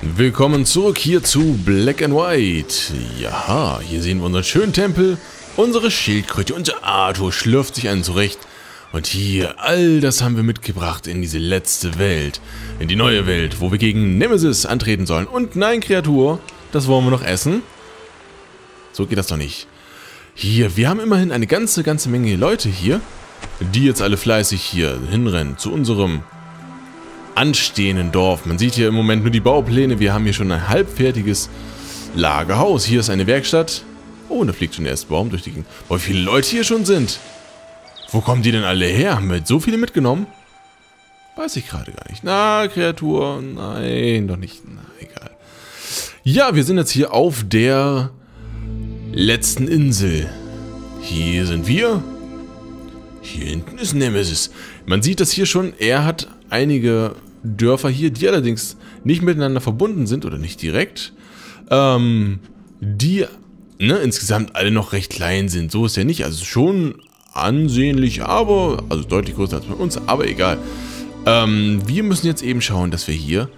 Willkommen zurück hier zu Black and White. Ja, hier sehen wir unseren schönen Tempel, unsere Schildkröte, unser Arthur schlürft sich einen zurecht. Und hier, all das haben wir mitgebracht in diese letzte Welt, in die neue Welt, wo wir gegen Nemesis antreten sollen. Und nein, Kreatur, das wollen wir noch essen. So geht das doch nicht. Hier, wir haben immerhin eine ganze, ganze Menge Leute hier, die jetzt alle fleißig hier hinrennen zu unserem anstehenden Dorf. Man sieht hier im Moment nur die Baupläne. Wir haben hier schon ein halbfertiges Lagerhaus. Hier ist eine Werkstatt. Oh, und da fliegt schon der erste Baum durch die Gegend. Boah, wie viele Leute hier schon sind. Wo kommen die denn alle her? Haben wir so viele mitgenommen? Weiß ich gerade gar nicht. Na, Kreatur. Nein, doch nicht. Na, egal. Ja, wir sind jetzt hier auf der letzten Insel. Hier sind wir. Hier hinten ist Nemesis. Man sieht das hier schon. Er hat einige Dörfer hier, die allerdings nicht miteinander verbunden sind oder nicht direkt, ähm, die ne, insgesamt alle noch recht klein sind. So ist ja nicht, also schon ansehnlich, aber, also deutlich größer als bei uns, aber egal. Ähm, wir müssen jetzt eben schauen, dass wir hier,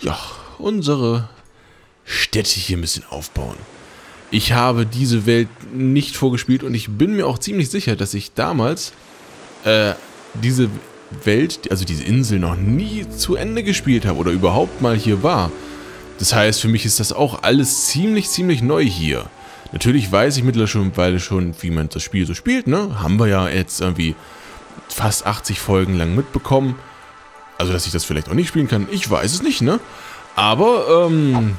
ja, unsere Städte hier ein bisschen aufbauen. Ich habe diese Welt nicht vorgespielt und ich bin mir auch ziemlich sicher, dass ich damals äh, diese Welt, also diese Insel noch nie zu Ende gespielt habe oder überhaupt mal hier war. Das heißt, für mich ist das auch alles ziemlich, ziemlich neu hier. Natürlich weiß ich mittlerweile schon, wie man das Spiel so spielt, ne? Haben wir ja jetzt irgendwie fast 80 Folgen lang mitbekommen. Also, dass ich das vielleicht auch nicht spielen kann, ich weiß es nicht, ne? Aber, ähm,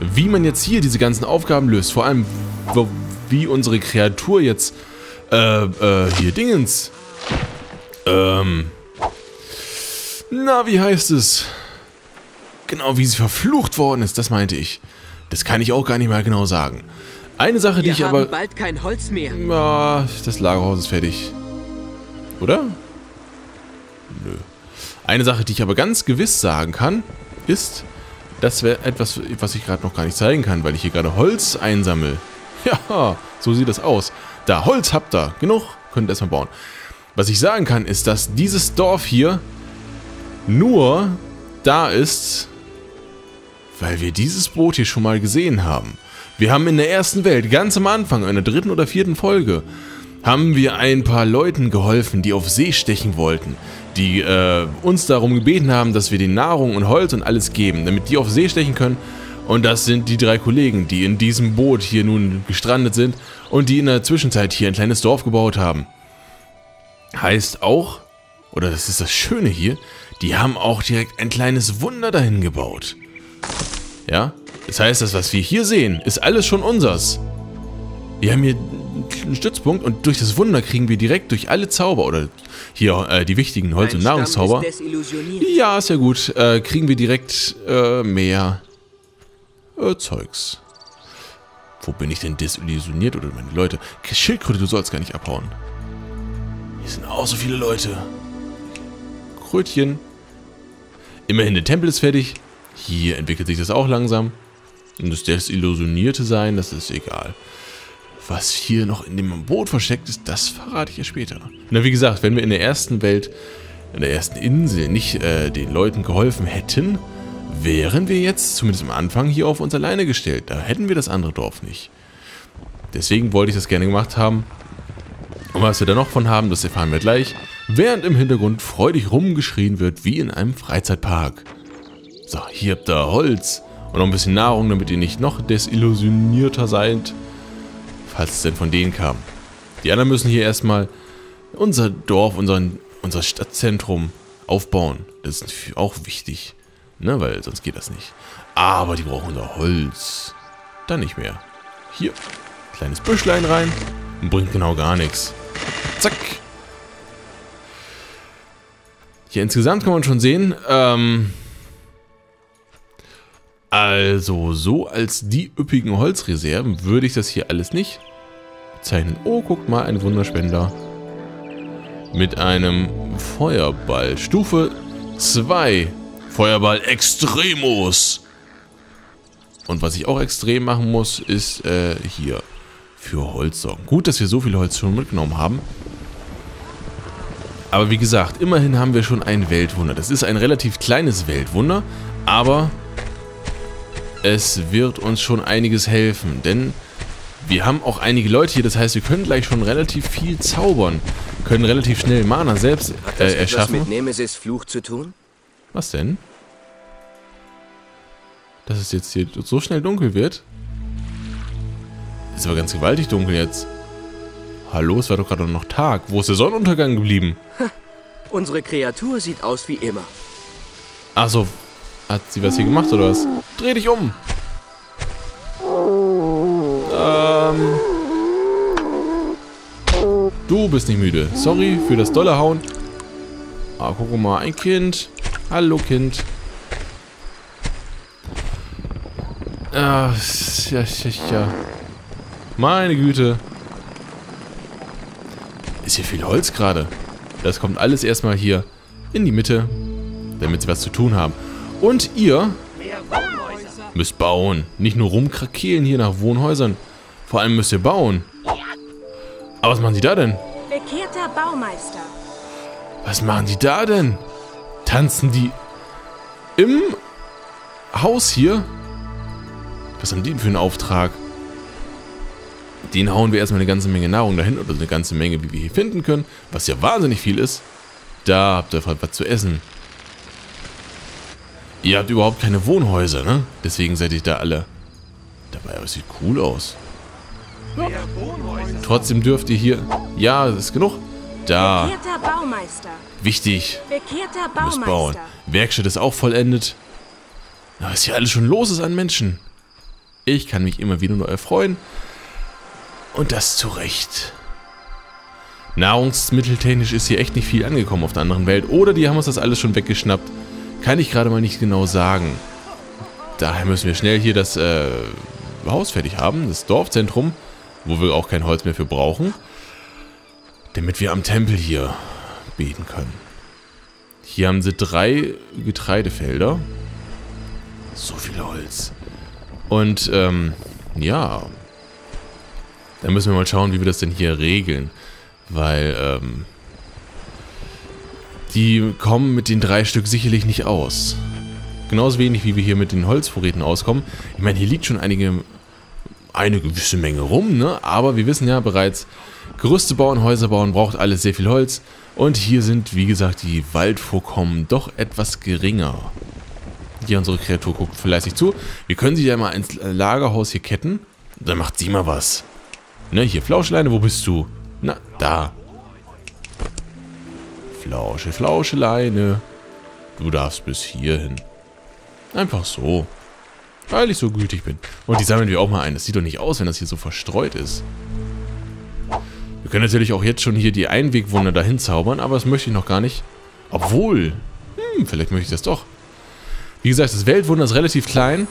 wie man jetzt hier diese ganzen Aufgaben löst, vor allem, wie unsere Kreatur jetzt, äh, äh, hier Dingens, ähm, na, wie heißt es? Genau, wie sie verflucht worden ist, das meinte ich. Das kann ich auch gar nicht mal genau sagen. Eine Sache, die Wir ich haben aber... bald kein Holz mehr. Ja, das Lagerhaus ist fertig. Oder? Nö. Eine Sache, die ich aber ganz gewiss sagen kann, ist, das wäre etwas, was ich gerade noch gar nicht zeigen kann, weil ich hier gerade Holz einsammle. Ja, so sieht das aus. Da, Holz habt ihr. Genug, könnt ihr erstmal bauen. Was ich sagen kann, ist, dass dieses Dorf hier nur da ist, weil wir dieses Boot hier schon mal gesehen haben. Wir haben in der ersten Welt, ganz am Anfang, in der dritten oder vierten Folge, haben wir ein paar Leuten geholfen, die auf See stechen wollten, die äh, uns darum gebeten haben, dass wir denen Nahrung und Holz und alles geben, damit die auf See stechen können. Und das sind die drei Kollegen, die in diesem Boot hier nun gestrandet sind und die in der Zwischenzeit hier ein kleines Dorf gebaut haben. Heißt auch, oder das ist das Schöne hier, die haben auch direkt ein kleines Wunder dahin gebaut. Ja, das heißt, das, was wir hier sehen, ist alles schon unsers. Wir haben hier einen Stützpunkt und durch das Wunder kriegen wir direkt durch alle Zauber, oder hier äh, die wichtigen Holz- und Nahrungszauber. ist. Ja, ist ja gut. Äh, kriegen wir direkt äh, mehr äh, Zeugs. Wo bin ich denn desillusioniert oder meine Leute? Schildkröte, du sollst gar nicht abhauen. Hier sind auch so viele Leute. Krötchen. Immerhin der Tempel ist fertig. Hier entwickelt sich das auch langsam. Und das desillusionierte Sein, das ist egal. Was hier noch in dem Boot versteckt ist, das verrate ich ja später. Na, wie gesagt, wenn wir in der ersten Welt, in der ersten Insel nicht äh, den Leuten geholfen hätten, wären wir jetzt, zumindest am Anfang, hier auf uns alleine gestellt. Da hätten wir das andere Dorf nicht. Deswegen wollte ich das gerne gemacht haben. Und was wir da noch von haben, das erfahren wir gleich, während im Hintergrund freudig rumgeschrien wird, wie in einem Freizeitpark. So, hier habt ihr Holz und noch ein bisschen Nahrung, damit ihr nicht noch desillusionierter seid, falls es denn von denen kam. Die anderen müssen hier erstmal unser Dorf, unseren, unser Stadtzentrum aufbauen. Das ist auch wichtig, ne, weil sonst geht das nicht. Aber die brauchen unser Holz. Dann nicht mehr. Hier, kleines Büschlein rein und bringt genau gar nichts. Zack. Hier insgesamt kann man schon sehen, ähm, also so als die üppigen Holzreserven würde ich das hier alles nicht bezeichnen. Oh, guckt mal, ein Wunderspender. Mit einem Feuerball. Stufe 2. Feuerball Extremus. Und was ich auch extrem machen muss, ist äh, hier für Holz sorgen. Gut, dass wir so viel Holz schon mitgenommen haben. Aber wie gesagt, immerhin haben wir schon ein Weltwunder. Das ist ein relativ kleines Weltwunder, aber es wird uns schon einiges helfen, denn wir haben auch einige Leute hier, das heißt, wir können gleich schon relativ viel zaubern, können relativ schnell Mana selbst Hat das äh, etwas erschaffen. mit Nemesis Fluch zu tun? Was denn? Dass es jetzt hier so schnell dunkel wird? Ist aber ganz gewaltig dunkel jetzt. Hallo, es war doch gerade noch Tag. Wo ist der Sonnenuntergang geblieben? Unsere Kreatur sieht aus wie immer. Achso, hat sie was hier gemacht oder was? Dreh dich um! Ähm. Du bist nicht müde. Sorry für das dolle Hauen. Ah, guck mal, ein Kind. Hallo, Kind. Ah, ja, ja, ja. Meine Güte. Ist hier viel Holz gerade. Das kommt alles erstmal hier in die Mitte, damit sie was zu tun haben. Und ihr müsst bauen. Nicht nur rumkrakehlen hier nach Wohnhäusern. Vor allem müsst ihr bauen. Aber was machen die da denn? Bekehrter Baumeister. Was machen die da denn? Tanzen die im Haus hier? Was haben die denn für einen Auftrag? Den hauen wir erstmal eine ganze Menge Nahrung dahin oder eine ganze Menge, wie wir hier finden können, was ja wahnsinnig viel ist. Da habt ihr was zu essen. Ihr habt überhaupt keine Wohnhäuser, ne? Deswegen seid ihr da alle. Dabei, aber sieht cool aus. Trotzdem dürft ihr hier... Ja, das ist genug. Da, Bekehrter Baumeister. wichtig. Bekehrter Muss bauen. Werkstatt ist auch vollendet. Na, was hier alles schon los ist an Menschen. Ich kann mich immer wieder nur erfreuen. Und das zu Recht. Nahrungsmitteltechnisch ist hier echt nicht viel angekommen auf der anderen Welt. Oder die haben uns das alles schon weggeschnappt. Kann ich gerade mal nicht genau sagen. Daher müssen wir schnell hier das äh, Haus fertig haben. Das Dorfzentrum. Wo wir auch kein Holz mehr für brauchen. Damit wir am Tempel hier beten können. Hier haben sie drei Getreidefelder. So viel Holz. Und, ähm, ja. Da müssen wir mal schauen, wie wir das denn hier regeln. Weil, ähm, die kommen mit den drei Stück sicherlich nicht aus. Genauso wenig, wie wir hier mit den Holzvorräten auskommen. Ich meine, hier liegt schon einige, eine gewisse Menge rum, ne? Aber wir wissen ja bereits, Gerüste bauen, Häuser bauen, braucht alles sehr viel Holz. Und hier sind, wie gesagt, die Waldvorkommen doch etwas geringer. Hier unsere Kreatur guckt fleißig zu. Wir können sie ja mal ins Lagerhaus hier ketten. Dann macht sie mal was. Ne, hier, Flauscheleine, wo bist du? Na, da. Flausche, Flauscheleine. Du darfst bis hierhin. Einfach so. Weil ich so gütig bin. Und die sammeln wir auch mal ein. Das sieht doch nicht aus, wenn das hier so verstreut ist. Wir können natürlich auch jetzt schon hier die Einwegwunder dahin zaubern, aber das möchte ich noch gar nicht. Obwohl, hm, vielleicht möchte ich das doch. Wie gesagt, das Weltwunder ist relativ klein.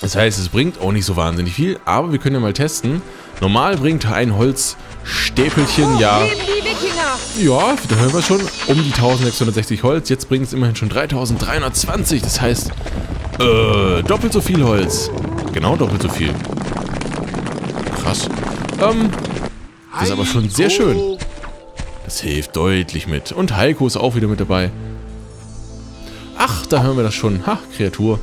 Das heißt, es bringt auch nicht so wahnsinnig viel, aber wir können ja mal testen. Normal bringt ein Holzstäpelchen ja... Die Wikinger! Ja, da hören wir schon, um die 1660 Holz. Jetzt bringt es immerhin schon 3320. Das heißt, äh, doppelt so viel Holz. Genau doppelt so viel. Krass. Ähm, das ist aber schon sehr schön. Das hilft deutlich mit. Und Heiko ist auch wieder mit dabei. Ach, da hören wir das schon. Ha, Kreatur.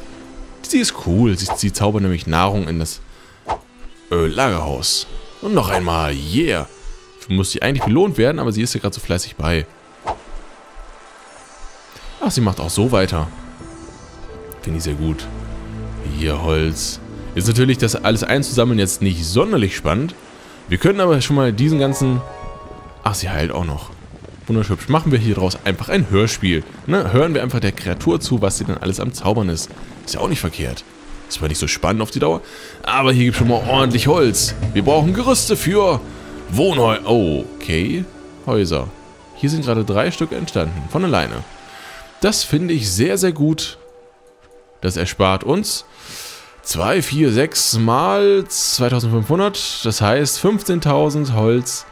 Sie ist cool. Sie, sie zaubert nämlich Nahrung in das Lagerhaus. Und noch einmal. Yeah. Muss sie eigentlich belohnt werden, aber sie ist ja gerade so fleißig bei. Ach, sie macht auch so weiter. Finde ich sehr gut. Hier Holz. Ist natürlich das alles einzusammeln jetzt nicht sonderlich spannend. Wir können aber schon mal diesen ganzen... Ach, sie heilt auch noch. Wunderschön. Machen wir hier draus einfach ein Hörspiel. Ne? Hören wir einfach der Kreatur zu, was sie dann alles am Zaubern ist. Ist ja auch nicht verkehrt. Ist zwar nicht so spannend auf die Dauer, aber hier gibt es schon mal ordentlich Holz. Wir brauchen Gerüste für Wohnhäuser. Okay, Häuser. Hier sind gerade drei Stück entstanden, von alleine. Das finde ich sehr, sehr gut. Das erspart uns 2, 4, 6 mal 2500. Das heißt 15.000 Holz.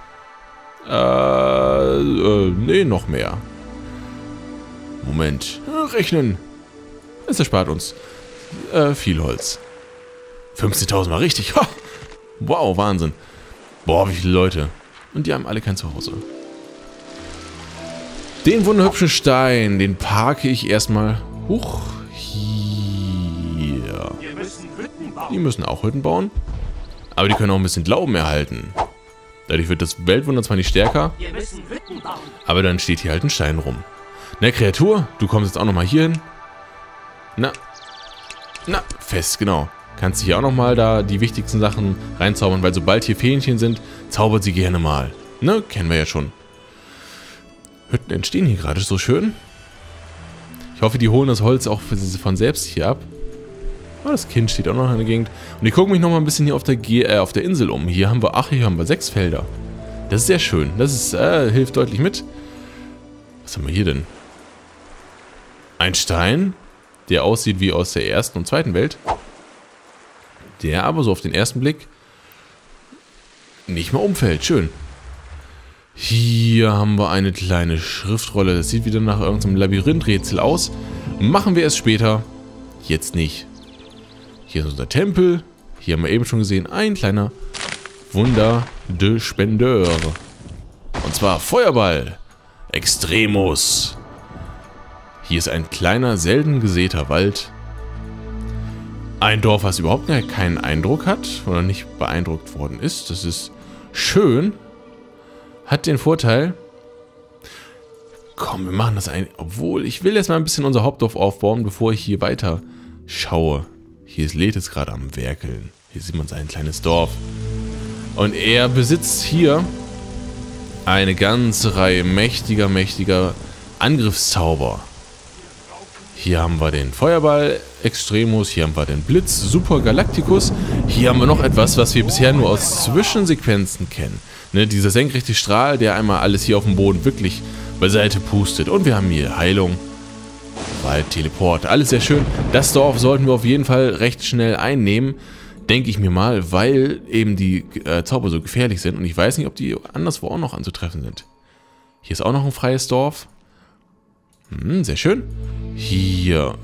Äh, äh, nee, noch mehr. Moment. Rechnen. Es erspart uns äh, viel Holz. 15.000 mal richtig. Ha! Wow, Wahnsinn. Boah, wie viele Leute. Und die haben alle kein Zuhause. Den wunderhübschen Stein, den parke ich erstmal hoch Hier. Die müssen auch Hütten bauen. Aber die können auch ein bisschen Glauben erhalten. Dadurch wird das Weltwunder zwar nicht stärker, aber dann steht hier halt ein Stein rum. Na, Kreatur, du kommst jetzt auch nochmal hier hin. Na, na, fest, genau. Kannst du hier auch nochmal da die wichtigsten Sachen reinzaubern, weil sobald hier Fähnchen sind, zaubert sie gerne mal. Ne, kennen wir ja schon. Hütten entstehen hier gerade so schön. Ich hoffe, die holen das Holz auch von selbst hier ab. Oh, das Kind steht auch noch in der Gegend. Und ich gucke mich noch mal ein bisschen hier auf der, Ge äh, auf der Insel um. Hier haben wir, ach, hier haben wir sechs Felder. Das ist sehr schön. Das ist, äh, hilft deutlich mit. Was haben wir hier denn? Ein Stein, der aussieht wie aus der ersten und zweiten Welt. Der aber so auf den ersten Blick nicht mehr umfällt. Schön. Hier haben wir eine kleine Schriftrolle. Das sieht wieder nach irgendeinem Labyrinthrätsel aus. Machen wir es später. Jetzt nicht. Hier ist unser Tempel. Hier haben wir eben schon gesehen, ein kleiner Wunder de Spendeur. Und zwar Feuerball. Extremus. Hier ist ein kleiner, selten gesäter Wald. Ein Dorf, was überhaupt keinen Eindruck hat oder nicht beeindruckt worden ist. Das ist schön. Hat den Vorteil... Komm, wir machen das ein... Obwohl, ich will jetzt mal ein bisschen unser Hauptdorf aufbauen, bevor ich hier weiter schaue. Hier ist Letis gerade am Werkeln. Hier sieht man sein kleines Dorf. Und er besitzt hier eine ganze Reihe mächtiger, mächtiger Angriffszauber. Hier haben wir den Feuerball Extremus, hier haben wir den Blitz Super Galacticus. Hier haben wir noch etwas, was wir bisher nur aus Zwischensequenzen kennen. Ne, dieser senkrechte Strahl, der einmal alles hier auf dem Boden wirklich beiseite pustet. Und wir haben hier Heilung, Wald, Teleport, alles sehr schön. Das Dorf sollten wir auf jeden Fall recht schnell einnehmen, denke ich mir mal, weil eben die äh, Zauber so gefährlich sind und ich weiß nicht, ob die anderswo auch noch anzutreffen sind. Hier ist auch noch ein freies Dorf. Hm, sehr schön. Hier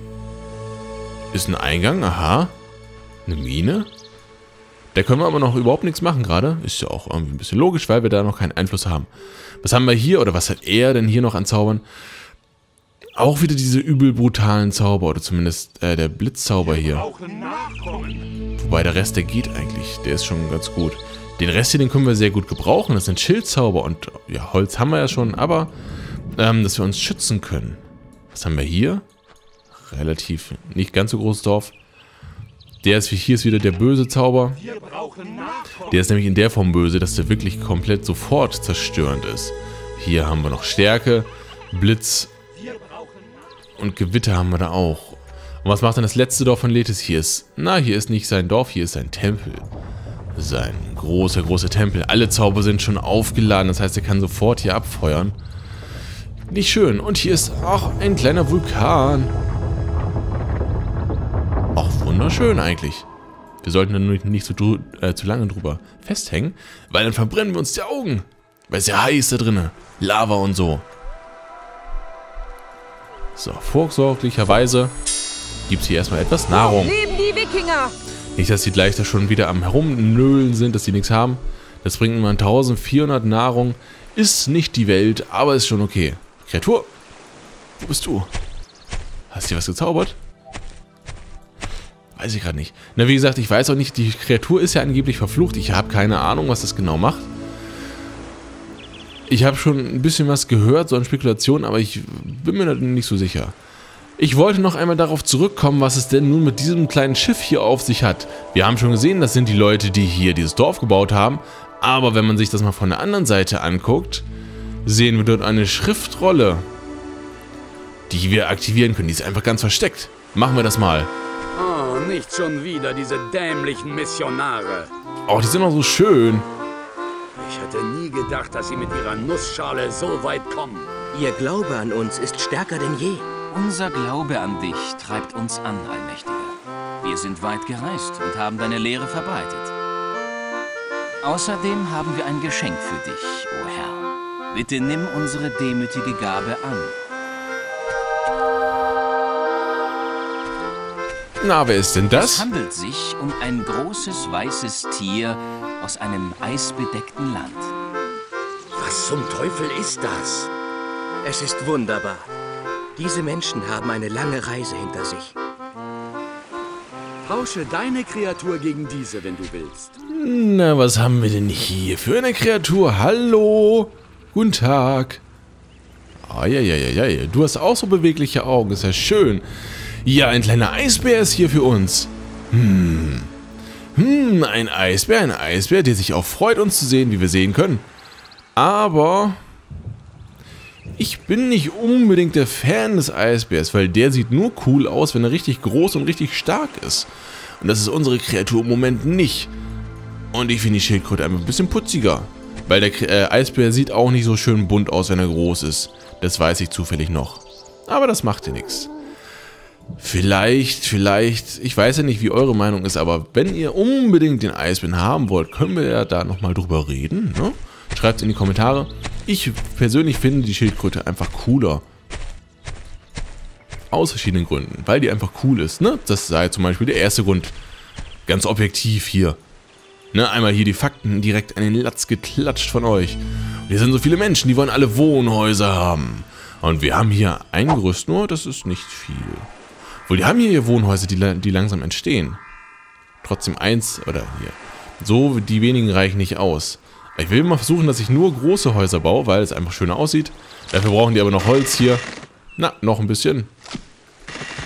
ist ein Eingang, aha. Eine Mine. Da können wir aber noch überhaupt nichts machen gerade. Ist ja auch irgendwie ein bisschen logisch, weil wir da noch keinen Einfluss haben. Was haben wir hier, oder was hat er denn hier noch an Zaubern? Auch wieder diese übel brutalen Zauber, oder zumindest äh, der Blitzzauber hier. Wobei der Rest, der geht eigentlich. Der ist schon ganz gut. Den Rest hier, den können wir sehr gut gebrauchen. Das sind Schildzauber und ja, Holz haben wir ja schon, aber ähm, dass wir uns schützen können. Was haben wir hier? Relativ nicht ganz so großes Dorf. Der ist, hier ist wieder der böse Zauber. Der ist nämlich in der Form böse, dass der wirklich komplett sofort zerstörend ist. Hier haben wir noch Stärke, Blitz und Gewitter haben wir da auch. Und was macht denn das letzte Dorf von Letis? Hier ist, na, hier ist nicht sein Dorf, hier ist sein Tempel. Sein großer, großer Tempel. Alle Zauber sind schon aufgeladen, das heißt, er kann sofort hier abfeuern. Nicht schön. Und hier ist auch ein kleiner Vulkan. Auch wunderschön eigentlich. Wir sollten dann nicht zu, äh, zu lange drüber festhängen, weil dann verbrennen wir uns die Augen. Weil es ja heiß da drinnen. Lava und so. So, vorsorglicherweise gibt es hier erstmal etwas Nahrung. Leben die Wikinger! Nicht, dass die gleich da schon wieder am Herumnölen sind, dass die nichts haben. Das bringt immer 1400 Nahrung. Ist nicht die Welt, aber ist schon okay. Kreatur, wo bist du? Hast du was gezaubert? Weiß ich gerade nicht. Na, wie gesagt, ich weiß auch nicht, die Kreatur ist ja angeblich verflucht. Ich habe keine Ahnung, was das genau macht. Ich habe schon ein bisschen was gehört, so an Spekulationen, aber ich bin mir nicht so sicher. Ich wollte noch einmal darauf zurückkommen, was es denn nun mit diesem kleinen Schiff hier auf sich hat. Wir haben schon gesehen, das sind die Leute, die hier dieses Dorf gebaut haben. Aber wenn man sich das mal von der anderen Seite anguckt, sehen wir dort eine Schriftrolle, die wir aktivieren können. Die ist einfach ganz versteckt. Machen wir das mal. Oh, nicht schon wieder diese dämlichen Missionare. Oh, die sind auch so schön. Ich hätte nie gedacht, dass Sie mit Ihrer Nussschale so weit kommen. Ihr Glaube an uns ist stärker denn je. Unser Glaube an dich treibt uns an, Allmächtiger. Wir sind weit gereist und haben deine Lehre verbreitet. Außerdem haben wir ein Geschenk für dich, o oh Herr. Bitte nimm unsere demütige Gabe an. Na, wer ist denn das? Es handelt sich um ein großes weißes Tier aus einem eisbedeckten Land. Was zum Teufel ist das? Es ist wunderbar. Diese Menschen haben eine lange Reise hinter sich. Tausche deine Kreatur gegen diese, wenn du willst. Na, was haben wir denn hier für eine Kreatur? Hallo? Guten Tag. Eieieiei, du hast auch so bewegliche Augen, ist ja schön. Ja, ein kleiner Eisbär ist hier für uns. Hm. Hm, ein Eisbär, ein Eisbär, der sich auch freut, uns zu sehen, wie wir sehen können. Aber ich bin nicht unbedingt der Fan des Eisbärs, weil der sieht nur cool aus, wenn er richtig groß und richtig stark ist. Und das ist unsere Kreatur im Moment nicht. Und ich finde die Schildkröte einfach ein bisschen putziger. Weil der äh, Eisbär sieht auch nicht so schön bunt aus, wenn er groß ist. Das weiß ich zufällig noch. Aber das macht ja nichts. Vielleicht, vielleicht, ich weiß ja nicht, wie eure Meinung ist, aber wenn ihr unbedingt den Eisbären haben wollt, können wir ja da nochmal drüber reden. Ne? Schreibt es in die Kommentare. Ich persönlich finde die Schildkröte einfach cooler. Aus verschiedenen Gründen. Weil die einfach cool ist. Ne? Das sei zum Beispiel der erste Grund. Ganz objektiv hier. Ne? Einmal hier die Fakten direkt an den Latz geklatscht von euch. Und hier sind so viele Menschen, die wollen alle Wohnhäuser haben. Und wir haben hier ein Gerüst nur, das ist nicht viel. Obwohl, die haben hier Wohnhäuser, die, die langsam entstehen. Trotzdem eins, oder hier. So, die wenigen reichen nicht aus. Ich will mal versuchen, dass ich nur große Häuser baue, weil es einfach schöner aussieht. Dafür brauchen die aber noch Holz hier. Na, noch ein bisschen.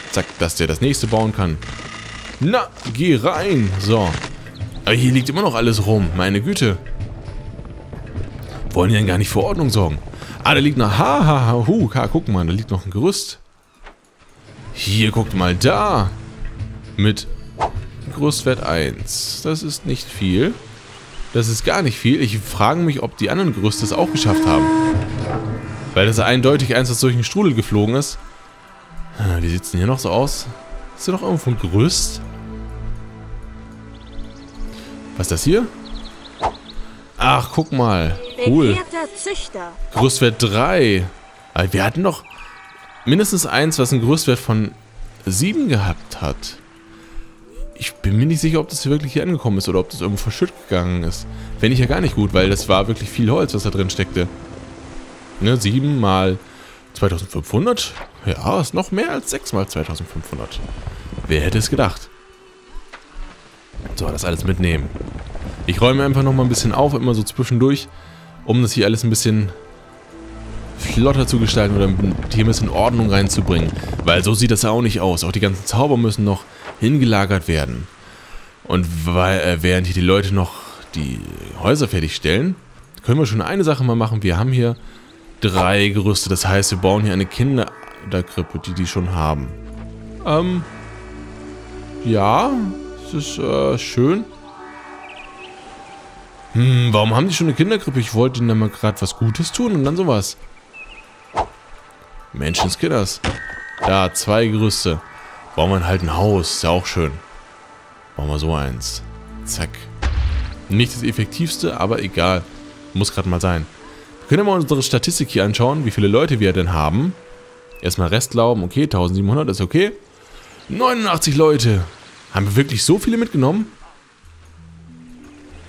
Zack, dass der das nächste bauen kann. Na, geh rein. So. Aber hier liegt immer noch alles rum. Meine Güte. Wollen die denn gar nicht für Ordnung sorgen? Ah, da liegt noch... Ha, ha, ha, hu, ha, guck mal, da liegt noch ein Gerüst. Hier, guckt mal da. Mit Gerüstwert 1. Das ist nicht viel. Das ist gar nicht viel. Ich frage mich, ob die anderen Gerüste es auch geschafft haben. Weil das eindeutig eins, das durch den Strudel geflogen ist. Ah, wie sieht es denn hier noch so aus? Ist hier noch irgendwo ein Gerüst? Was ist das hier? Ach, guck mal. Cool. Gerüstwert 3. Wir hatten doch mindestens eins, was einen Gerüstwert von 7 gehabt hat. Ich bin mir nicht sicher, ob das hier wirklich hier angekommen ist oder ob das irgendwo verschüttet gegangen ist. Wenn ich ja gar nicht gut, weil das war wirklich viel Holz, was da drin steckte. Ne, 7 mal 2500? Ja, ist noch mehr als 6 mal 2500. Wer hätte es gedacht? So, das alles mitnehmen. Ich räume einfach nochmal ein bisschen auf, immer so zwischendurch, um das hier alles ein bisschen flotter zu gestalten oder hier ein bisschen Ordnung reinzubringen. Weil so sieht das ja auch nicht aus. Auch die ganzen Zauber müssen noch hingelagert werden. Und weil, äh, während hier die Leute noch die Häuser fertigstellen, können wir schon eine Sache mal machen. Wir haben hier drei Gerüste. Das heißt, wir bauen hier eine Kinderkrippe, die die schon haben. Ähm, ja, das ist äh, schön. Hm, warum haben die schon eine Kinderkrippe? Ich wollte ihnen da mal gerade was Gutes tun und dann sowas. Menschenskinders. Da, zwei Gerüste. Bauen wir halt ein Haus. Ist ja auch schön. Bauen wir so eins. Zack. Nicht das effektivste, aber egal. Muss gerade mal sein. Wir können ja mal unsere Statistik hier anschauen, wie viele Leute wir denn haben. Erstmal Restlauben, okay, 1700 ist okay. 89 Leute. Haben wir wirklich so viele mitgenommen?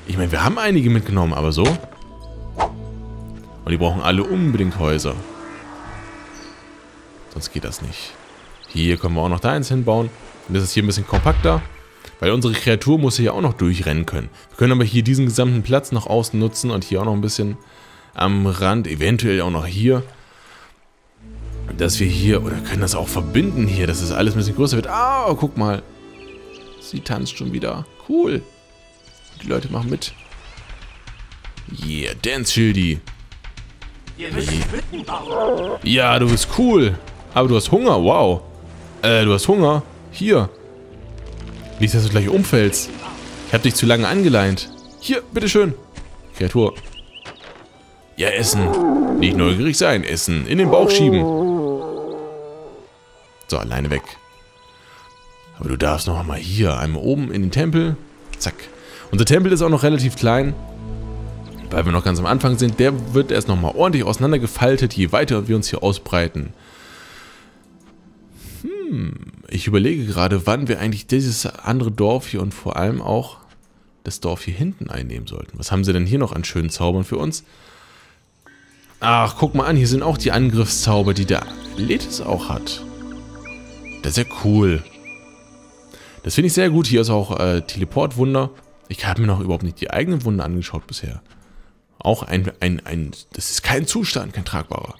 Ich meine, wir haben einige mitgenommen, aber so. Und die brauchen alle unbedingt Häuser. Sonst geht das nicht. Hier können wir auch noch da eins hinbauen. Und das ist hier ein bisschen kompakter. Weil unsere Kreatur muss hier auch noch durchrennen können. Wir können aber hier diesen gesamten Platz nach außen nutzen und hier auch noch ein bisschen am Rand, eventuell auch noch hier. Dass wir hier, oder können das auch verbinden hier, dass es alles ein bisschen größer wird. Ah, oh, guck mal. Sie tanzt schon wieder. Cool. Die Leute machen mit. Yeah, Dance Schildi. Ja, du bist cool. Aber du hast Hunger, wow. Äh, du hast Hunger. Hier. Nicht, dass du gleich umfällst. Ich hab dich zu lange angeleint. Hier, bitteschön. Kreatur. Ja, essen. Nicht neugierig sein, essen. In den Bauch schieben. So, alleine weg. Aber du darfst noch mal hier, einmal oben in den Tempel. Zack. Unser Tempel ist auch noch relativ klein, weil wir noch ganz am Anfang sind. Der wird erst noch mal ordentlich auseinandergefaltet, je weiter wir uns hier ausbreiten. Hm, ich überlege gerade, wann wir eigentlich dieses andere Dorf hier und vor allem auch das Dorf hier hinten einnehmen sollten. Was haben sie denn hier noch an schönen Zaubern für uns? Ach, guck mal an, hier sind auch die Angriffszauber, die der Letis auch hat. Das ist ja cool. Das finde ich sehr gut. Hier ist auch äh, Teleportwunder. Ich habe mir noch überhaupt nicht die eigenen Wunder angeschaut bisher. Auch ein, ein, ein, das ist kein Zustand, kein tragbarer.